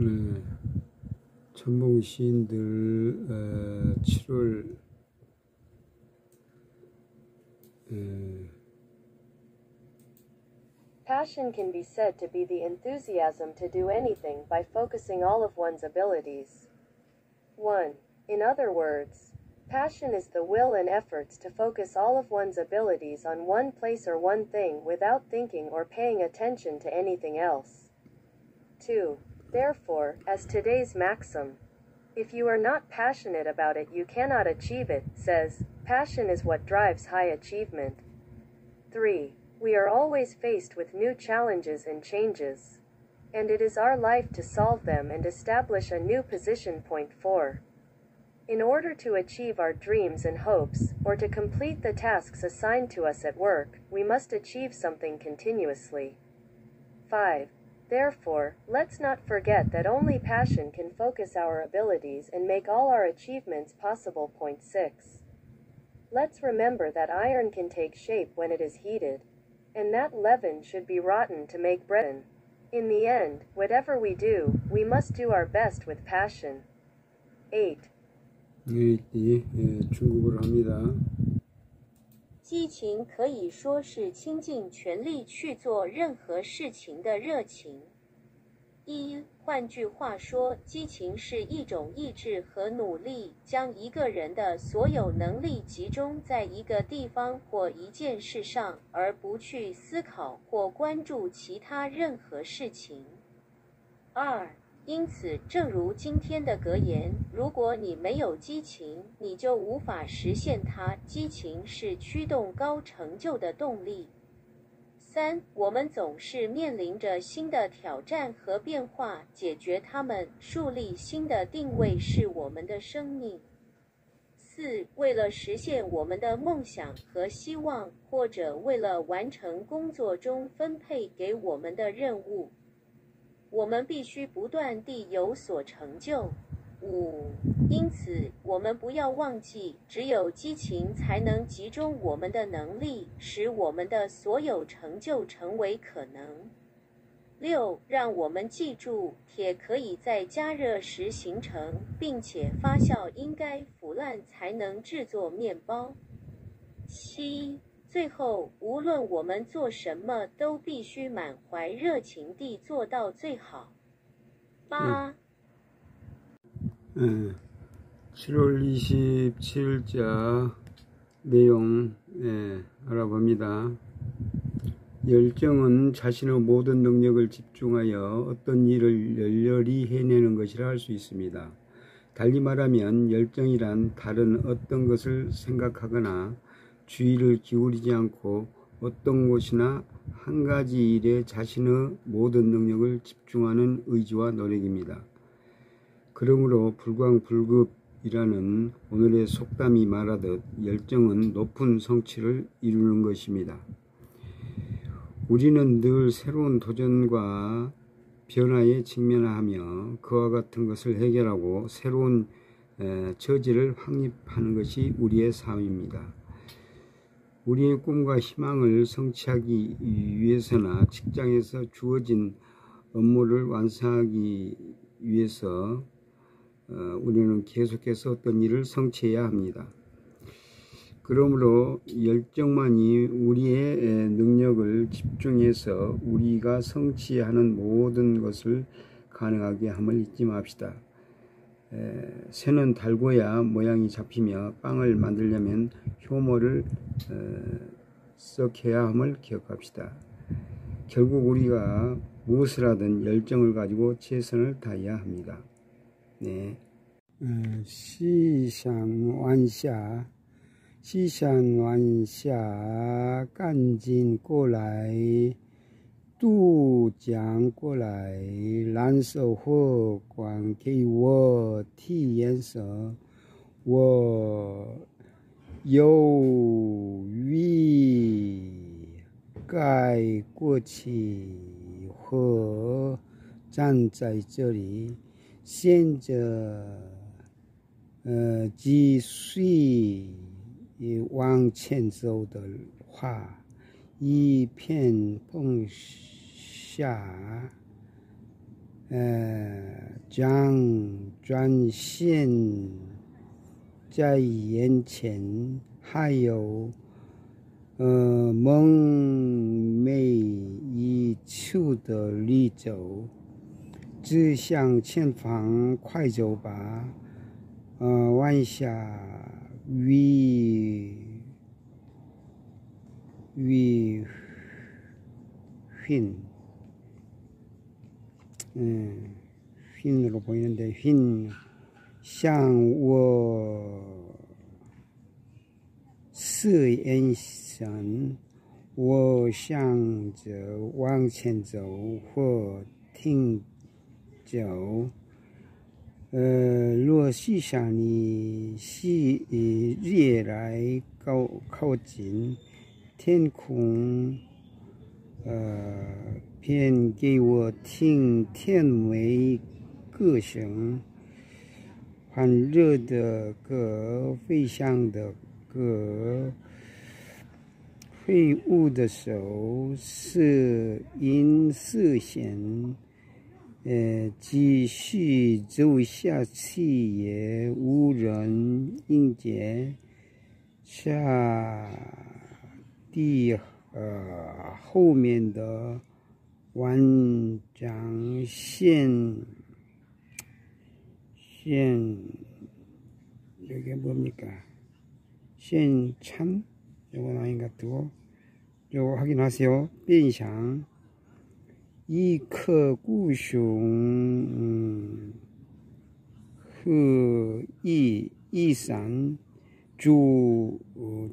네, 천봉 시인들 어, 7월 에, Passion can be said to be the enthusiasm to do anything by focusing all of one's abilities. 1. In other words, passion is the will and efforts to focus all of one's abilities on one place or one thing without thinking or paying attention to anything else. 2. Therefore, as today's maxim, if you are not passionate about it, you cannot achieve it, says, passion is what drives high achievement. 3. We are always faced with new challenges and changes. And it is our life to solve them and establish a new position. Point 4. In order to achieve our dreams and hopes, or to complete the tasks assigned to us at work, we must achieve something continuously. 5. Therefore, let's not forget that only passion can focus our abilities and make all our achievements possible. Point 6. Let's remember that iron can take shape when it is heated, and that leaven should be rotten to make bread. In the end, whatever we do, we must do our best with passion. 8. 이, 이, 예, 중국어로 합니다. 激情可以说是倾尽全力去做任何事情的热情。一，换句话说，激情是一种意志和努力，将一个人的所有能力集中在一个地方或一件事上，而不去思考或关注其他任何事情。二，因此，正如今天的格言：“如果你没有激情，你就无法实现它。激情是驱动高成就的动力。”三，我们总是面临着新的挑战和变化，解决它们，树立新的定位是我们的生命。四，为了实现我们的梦想和希望，或者为了完成工作中分配给我们的任务，我们必须不断地有所成就。五，因此，我们不要忘记，只有激情才能集中我们的能力，使我们的所有成就成为可能。六，让我们记住，铁可以在加热时形成，并且发酵应该腐烂才能制作面包。七，最后，无论我们做什么，都必须满怀热情地做到最好。八。 예, 7월 27일자 내용 예, 알아봅니다. 열정은 자신의 모든 능력을 집중하여 어떤 일을 열렬히 해내는 것이라 할 수 있습니다. 달리 말하면 열정이란 다른 어떤 것을 생각하거나 주의를 기울이지 않고 어떤 곳이나 한 가지 일에 자신의 모든 능력을 집중하는 의지와 노력입니다. 그러므로 불광불급이라는 오늘의 속담이 말하듯 열정은 높은 성취를 이루는 것입니다. 우리는 늘 새로운 도전과 변화에 직면하며 그와 같은 것을 해결하고 새로운 처지를 확립하는 것이 우리의 삶입니다. 우리의 꿈과 희망을 성취하기 위해서나 직장에서 주어진 업무를 완성하기 위해서 어, 우리는 계속해서 어떤 일을 성취해야 합니다. 그러므로 열정만이 우리의 능력을 집중해서 우리가 성취하는 모든 것을 가능하게 함을 잊지 맙시다. 새는 달고야 모양이 잡히며 빵을 만들려면 효모를 썩해야 함을 기억합시다. 결국 우리가 무엇을 하든 열정을 가지고 최선을 다해야 합니다. 네. 어, 시상완샤 시상완샤 간진过来 渡江过来，兰守或广给我体验色，我有欲盖过去和站在这里。现着，呃，继续往前走的话，一片碰下，呃，将转现在眼前，还有呃梦寐以求的绿洲，只向前方快走吧，呃，晚霞与与흰 음, 흰으로 보이는데 흰 샹워 스엔산 我向着往前走或停走，呃，若系上你系越来高靠近 天空，呃，便给我听天美歌声，欢热的歌，飞翔的歌，挥舞的手，是因视线，呃，继续走下去也无人迎接，下地呃后面的万丈线线，这个뭡니까现참이건 아닌 것 같고 요거 확인하세요. 变相一棵孤雄음, 그 이, 이산 주, 어,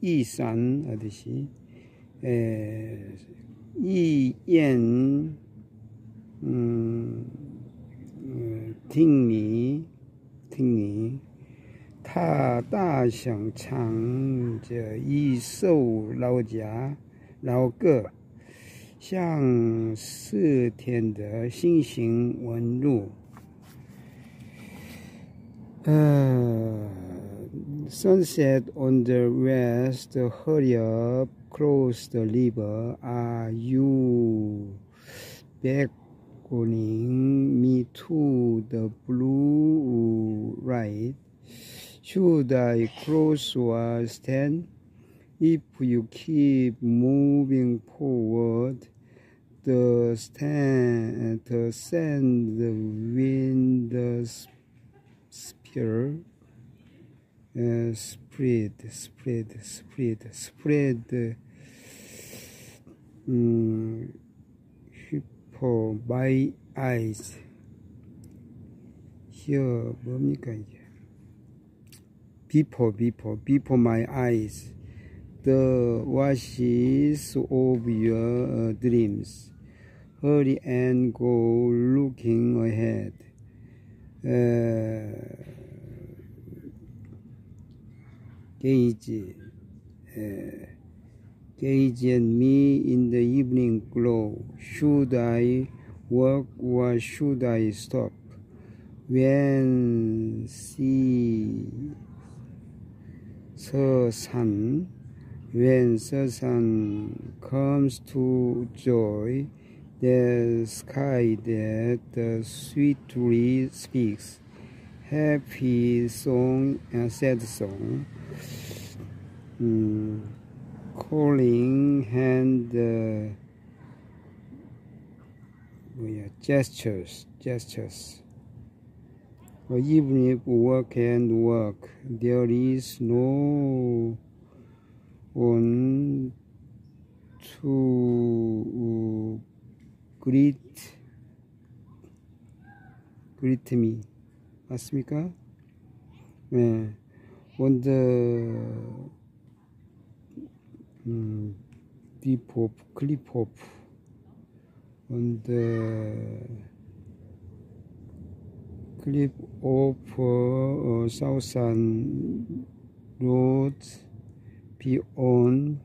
一山啊这是嗯一眼嗯嗯听你听你他大声唱着一首老家老歌像是天的星星纹路。嗯，sunset on the west, hurry up, cross the river. Are you beckoning me to the blue light? Should I cross or stand? If you keep moving forward, the stand, the sand, the wind, the spear, uh, spread, spread, spread, spread. Um, for my eyes. Here, 뭡니까 이게? before, before, before my eyes, the washes of your dreams. Hurry and go looking ahead. Uh, Gage, uh, Gage and me in the evening glow. Should I work or should I stop? When see the sun, when the sun comes to joy, the sky that the sweetly speaks happy song and sad song. Um, calling hand uh, 뭐야 gestures gestures. Even if work and work, there is no one to greet greet me. 맞습니까? 네. on the 음, deep of, cliff of, on the cliff of uh, southern road beyond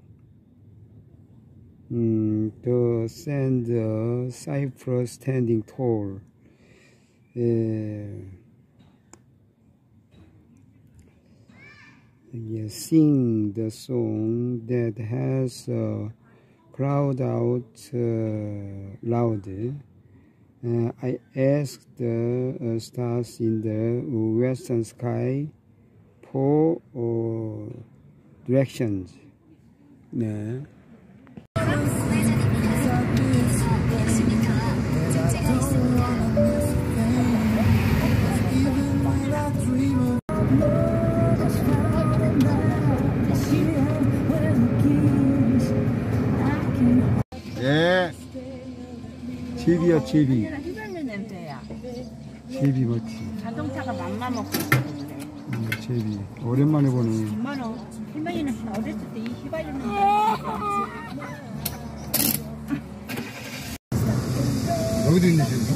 um, the sand uh, cypress standing tall. Uh, Yeah, sing the song that has uh, crowd out uh, loud Uh, I asked the uh, stars in the western sky for uh, directions. 네. 제비. 휘발유 냄새야. 제비 맞지? 자동차가 맘마 먹고 있어서 그래. 음, 제비. 오랜만에 보네. 엄마는 휘발유는 어렸을 때 이 휘발유는 여기도 있네, 지금.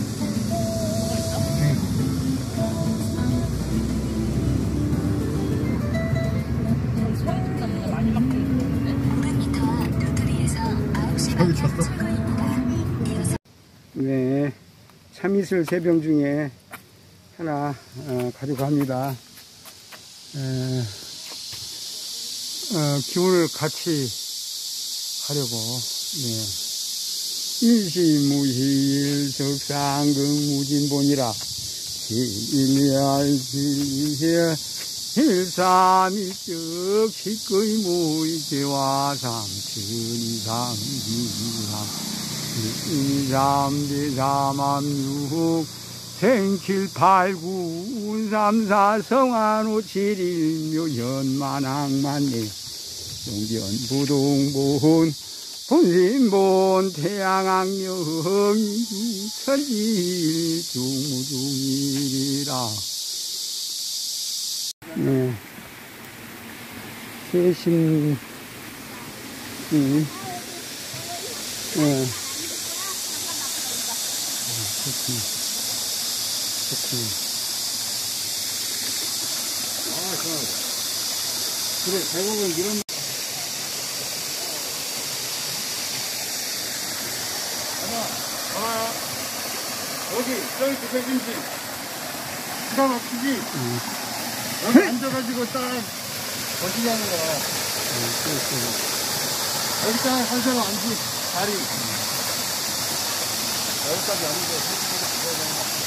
참이슬 세 병 중에 하나 어, 가져갑니다. 에, 어, 기운을 같이 하려고. 네. 일시무실 적상극 무진본이라 일리알지해 일삼일적 식의 무이제와 삼천이삼지삼 이삼대삼암육 생칠팔구 삼사 성안오 칠일묘 연만항만내 용변부동본 본신본 태양악령 천일 중무중일이라 네. 세신 음. 네. 좋군. 좋군. 그래, 대부분 이런 여기, 저기 그 김치. 기가 막히지? 여기 앉아가지고 딱, 거시기 하는 거야. 여기 딱 한 사람 앉지, 다리. 여기까지 앉아. 아까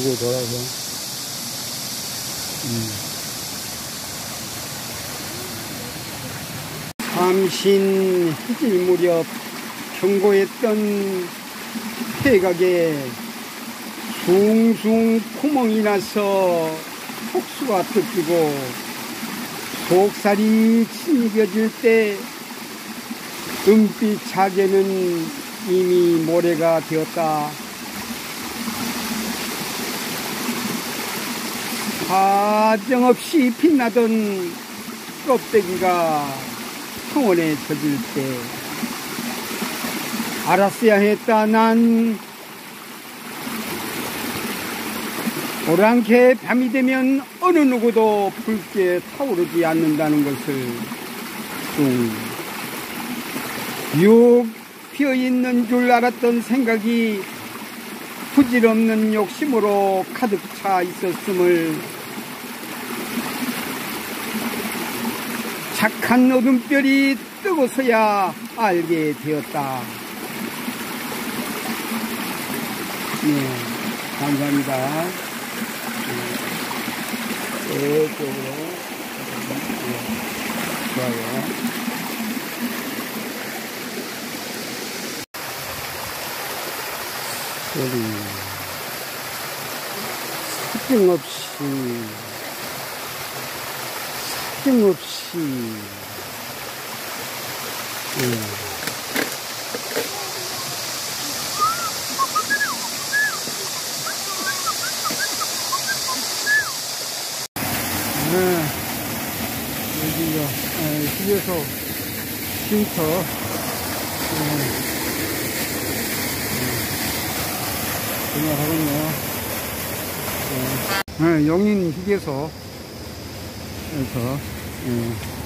이 돌고 돌아서 삼신 해질 무렵 경고했던 태각에 숭숭 구멍이 나서 폭수가 뜯기고 속살이 치겨질 때 은빛 차게는 이미 모래가 되었다. 사정없이 빛나던 껍데기가 성원에 젖을 때 알았어야 했다. 난 오랑캐 밤이 되면 어느 누구도 붉게 타오르지 않는다는 것을 쭉 피어있는 줄 알았던 생각이 부질없는 욕심으로 가득 차 있었음을 착한 어둠별이 뜨고서야 알게 되었다. 네, 감사합니다. 네, 이쪽으로. 네, 좋아요. 소리. 사정없이, 사정없이, 예. 네, 여기가, 에, 휴게소 쉼터, 예. 생활하겠네요. 네, 용인 휴게소 에서 예,